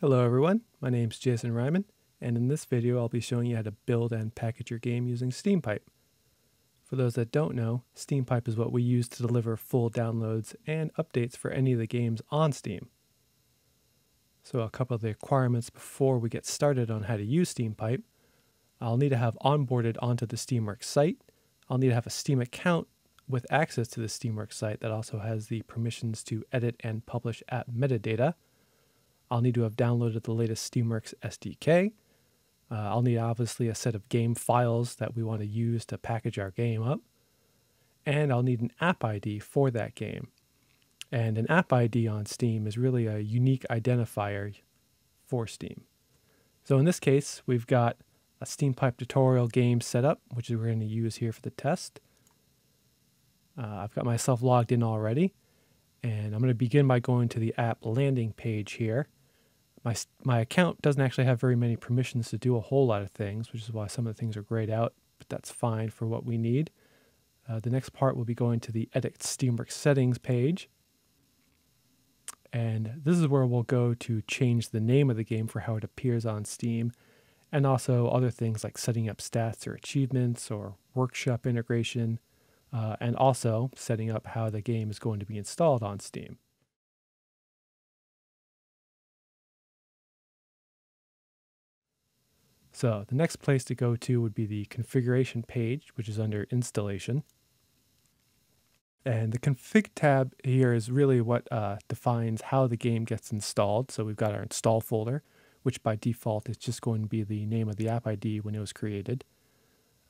Hello everyone, my name is Jason Ryman, and in this video I'll be showing you how to build and package your game using SteamPipe. For those that don't know, SteamPipe is what we use to deliver full downloads and updates for any of the games on Steam. So a couple of the requirements before we get started on how to use SteamPipe. I'll need to have onboarded onto the Steamworks site. I'll need to have a Steam account with access to the Steamworks site that also has the permissions to edit and publish app metadata. I'll need to have downloaded the latest Steamworks SDK. Uh, I'll need obviously a set of game files that we want to use to package our game up. And I'll need an app ID for that game. And an app ID on Steam is really a unique identifier for Steam. So in this case, we've got a SteamPipe tutorial game set up, which we're going to use here for the test. Uh, I've got myself logged in already, and I'm going to begin by going to the app landing page here. My, my account doesn't actually have very many permissions to do a whole lot of things, which is why some of the things are grayed out, but that's fine for what we need. Uh, the next part will be going to the Edit Steamworks Settings page. And this is where we'll go to change the name of the game for how it appears on Steam, and also other things like setting up stats or achievements or workshop integration, uh, and also setting up how the game is going to be installed on Steam. So the next place to go to would be the configuration page, which is under installation. And the config tab here is really what uh, defines how the game gets installed. So we've got our install folder, which by default is just going to be the name of the app ID when it was created.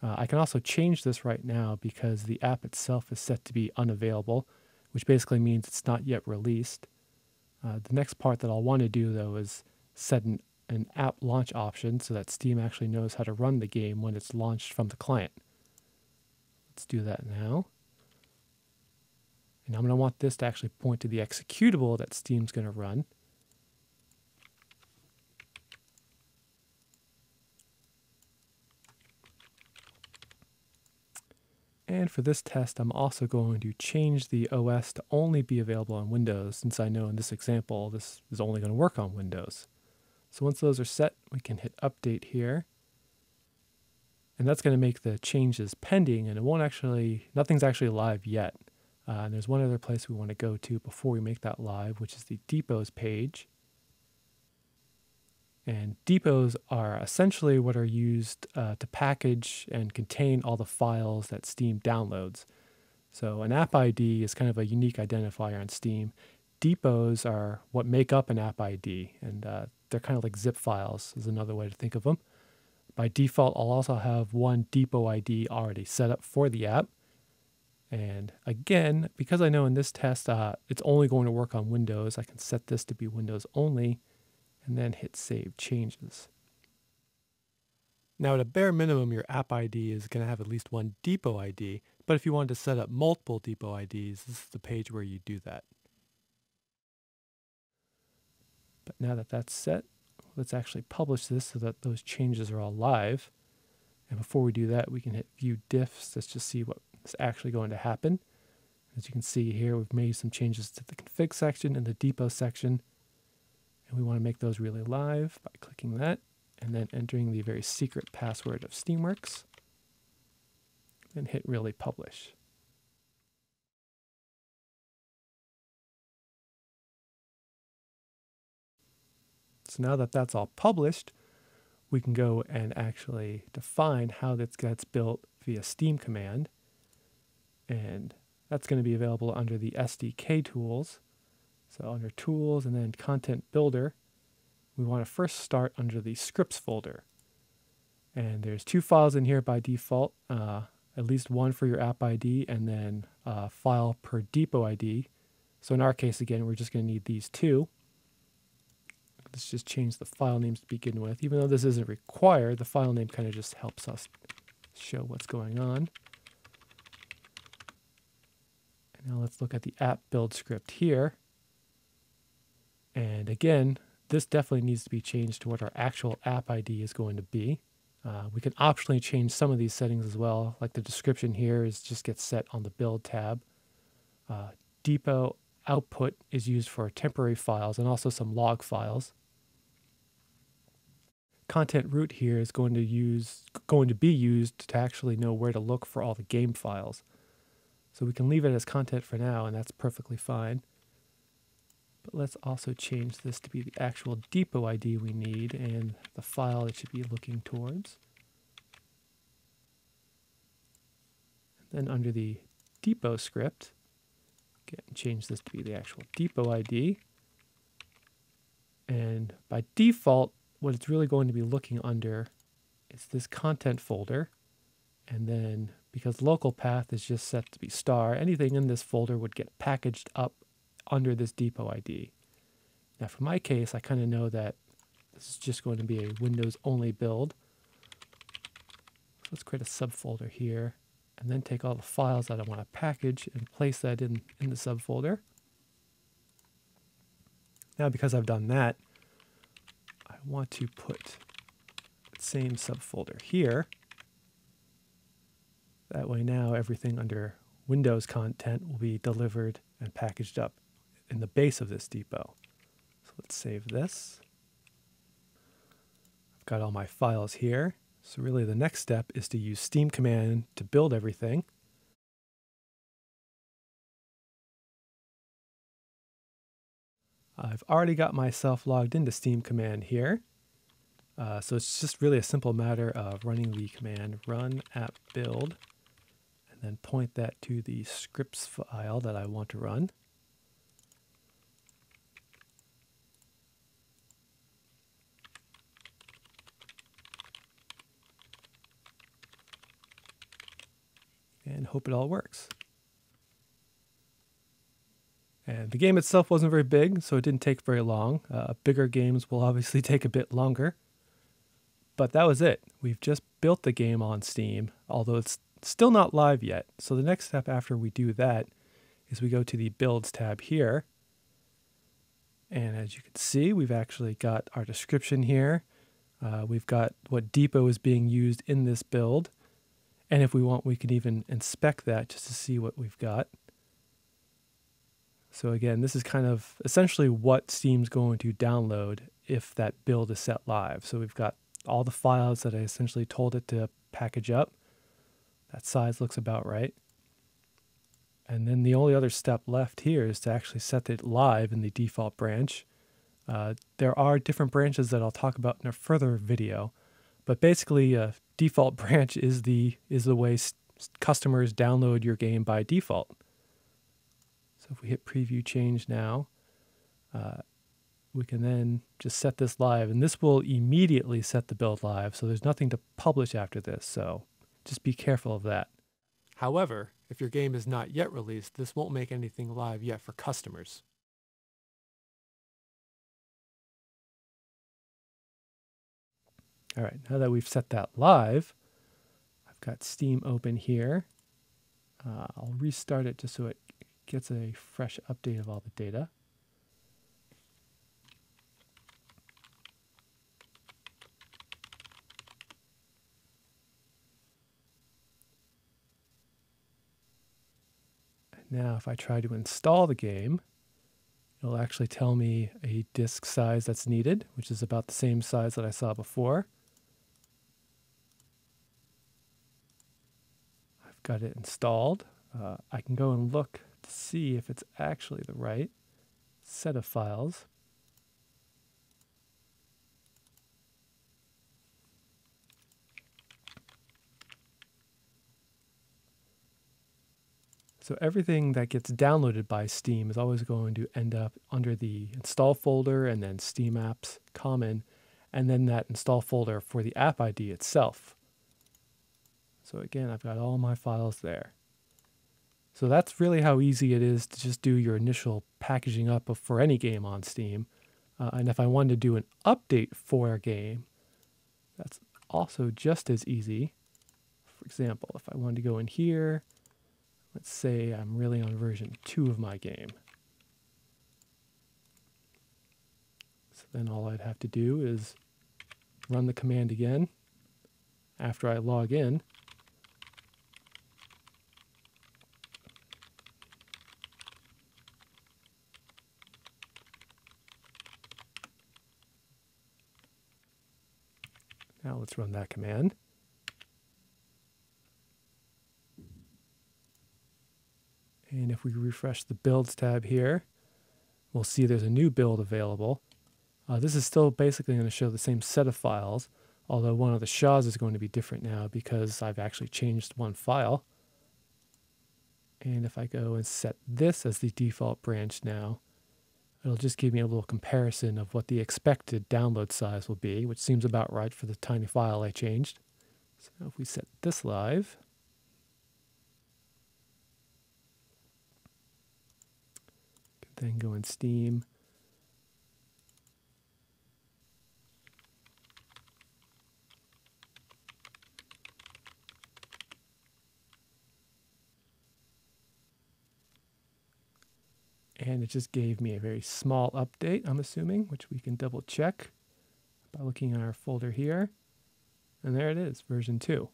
Uh, I can also change this right now because the app itself is set to be unavailable, which basically means it's not yet released. Uh, the next part that I'll want to do though is set an, an app launch option so that Steam actually knows how to run the game when it's launched from the client. Let's do that now. And I'm going to want this to actually point to the executable that Steam's going to run. And for this test, I'm also going to change the OS to only be available on Windows, since I know in this example, this is only going to work on Windows. So once those are set, we can hit update here. And that's going to make the changes pending, and it won't actually, nothing's actually live yet. Uh, and there's one other place we want to go to before we make that live, which is the depots page. And depots are essentially what are used uh, to package and contain all the files that Steam downloads. So an app ID is kind of a unique identifier on Steam. Depots are what make up an app ID, and uh, they're kind of like zip files, is another way to think of them. By default, I'll also have one depot ID already set up for the app. And again, because I know in this test uh, it's only going to work on Windows, I can set this to be Windows only and then hit Save Changes. Now, at a bare minimum, your app ID is going to have at least one depot ID, but if you wanted to set up multiple depot IDs, this is the page where you do that. But now that that's set, let's actually publish this so that those changes are all live. And before we do that, we can hit View Diffs. Let's just see what is actually going to happen. As you can see here, we've made some changes to the config section and the depot section. And we want to make those really live by clicking that and then entering the very secret password of Steamworks and hit really publish. So now that that's all published, we can go and actually define how this gets built via Steam command. And that's going to be available under the SDK tools. So under tools and then content builder, we want to first start under the scripts folder. And there's two files in here by default, uh, at least one for your app ID and then file per depot ID. So in our case, again, we're just going to need these two. Let's just change the file names to begin with. Even though this isn't required, the file name kind of just helps us show what's going on. And now let's look at the app build script here. And again, this definitely needs to be changed to what our actual app ID is going to be. Uh, we can optionally change some of these settings as well, like the description here is just gets set on the build tab. Uh, depot output is used for temporary files and also some log files. Content root here is going to use going to be used to actually know where to look for all the game files. So we can leave it as content for now, and that's perfectly fine. But let's also change this to be the actual depot ID we need and the file it should be looking towards. Then under the depot script, again, change this to be the actual depot ID. And by default, what it's really going to be looking under is this content folder. And then because local path is just set to be star, anything in this folder would get packaged up under this depot ID. Now for my case, I kind of know that this is just going to be a Windows only build. So let's create a subfolder here and then take all the files that I want to package and place that in, in the subfolder. Now because I've done that, want to put same subfolder here. That way now everything under Windows content will be delivered and packaged up in the base of this depot. So let's save this. I've got all my files here. So really the next step is to use steam command to build everything. I've already got myself logged into steam command here. Uh, so it's just really a simple matter of running the command run app build and then point that to the scripts file that I want to run. and hope it all works. And the game itself wasn't very big, so it didn't take very long. Uh, bigger games will obviously take a bit longer. But that was it. We've just built the game on Steam, although it's still not live yet. So the next step after we do that is we go to the Builds tab here. And as you can see, we've actually got our description here. Uh, we've got what depot is being used in this build. And if we want, we can even inspect that just to see what we've got. So again, this is kind of essentially what Steam's going to download if that build is set live. So we've got all the files that I essentially told it to package up. That size looks about right. And then the only other step left here is to actually set it live in the default branch. Uh, there are different branches that I'll talk about in a further video, but basically, a default branch is the is the way customers download your game by default. So if we hit preview change now, uh, we can then just set this live, and this will immediately set the build live. So there's nothing to publish after this. So just be careful of that. However, if your game is not yet released, this won't make anything live yet for customers. All right, now that we've set that live, I've got Steam open here. Uh, I'll restart it just so it gets a fresh update of all the data. Now, if I try to install the game, it'll actually tell me a disk size that's needed, which is about the same size that I saw before. I've got it installed. Uh, I can go and look to see if it's actually the right set of files. So everything that gets downloaded by Steam is always going to end up under the install folder and then Steam apps common, and then that install folder for the app ID itself. So again, I've got all my files there. So that's really how easy it is to just do your initial packaging up for any game on Steam. Uh, and if I wanted to do an update for a game, that's also just as easy. For example, if I wanted to go in here, let's say I'm really on version 2 of my game. So then all I'd have to do is run the command again after I log in. Let's run that command. And if we refresh the builds tab here, we'll see there's a new build available. Uh, this is still basically going to show the same set of files, although one of the SHAs is going to be different now because I've actually changed one file. And if I go and set this as the default branch now, it'll just give me a little comparison of what the expected download size will be, which seems about right for the tiny file I changed. So if we set this live, then go in Steam, and it just gave me a very small update, I'm assuming, which we can double check by looking at our folder here. And there it is, version 2.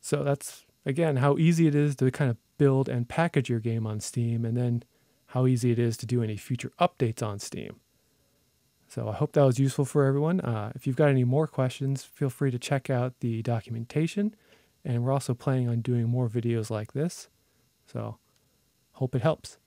So that's, again, how easy it is to kind of build and package your game on Steam, and then how easy it is to do any future updates on Steam. So I hope that was useful for everyone. Uh, if you've got any more questions, feel free to check out the documentation. And we're also planning on doing more videos like this. So, hope it helps.